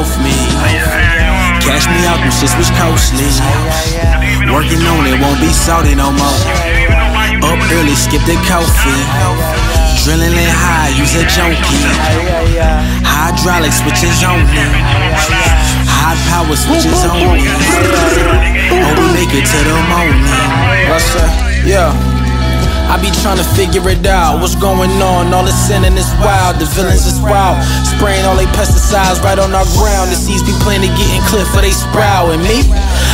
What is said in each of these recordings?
off me. Cash me out, them shits was costly. Working on it, won't be salty no more. Up early, skip the coffee. Adrenaline high, use a junkie. Hydraulic switches on me. High power switches on me. Oh, we make it to the morning. What's up? Yeah. I be trying to figure it out. What's going on? All the sinning is wild. The villains is wild. Spraying all they pesticides right on our ground. The seeds be planted getting clipped for they sprout. And me?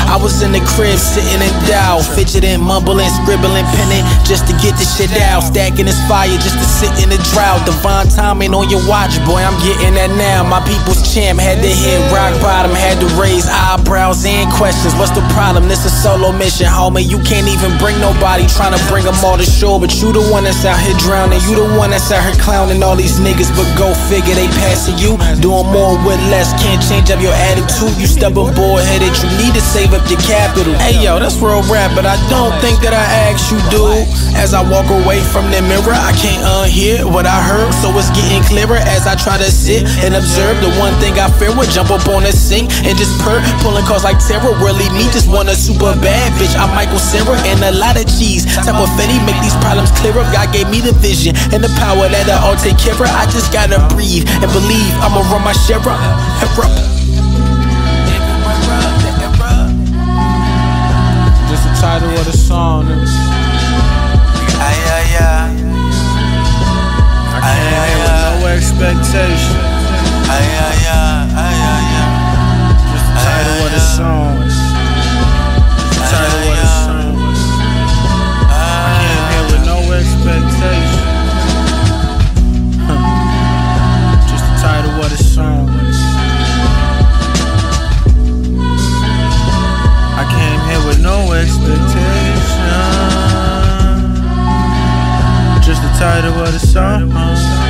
I was in the crib sitting in doubt, fidgeting, mumbling, scribbling, penning just to get this shit out. Stacking this fire just to sit in the drought. Divine timing on your watch, boy, I'm getting that now. My people's champ had to hit rock bottom, had to raise and questions. What's the problem? This is solo mission, homie. You can't even bring nobody trying to bring them all to shore. But you the one that's out here drowning. You the one that's out here clowning all these niggas. But go figure, they passing you. Doing more with less, can't change up your attitude. You stubborn, boy headed. You need to save up your capital. Hey yo, that's real rap, but I don't think that I asked you, dude. As I walk away from the mirror, I can't unhear what I heard, so it's getting clearer as I try to sit and observe. The one thing I fear would jump up on the sink and just purr, pulling calls like terror. Really, me just want a super bad bitch. I'm Michael Cera and a lot of cheese. Type of Fetty make these problems clearer. God gave me the vision and the power that I all take care of. I just gotta breathe and believe I'ma run my share up. Expectation. Ay, ay, ay, ay, ay, ay. Just the title of the song. The title of the song. I came here with no expectation. Just the title of the song. I came here with no expectation. Just the title of the song.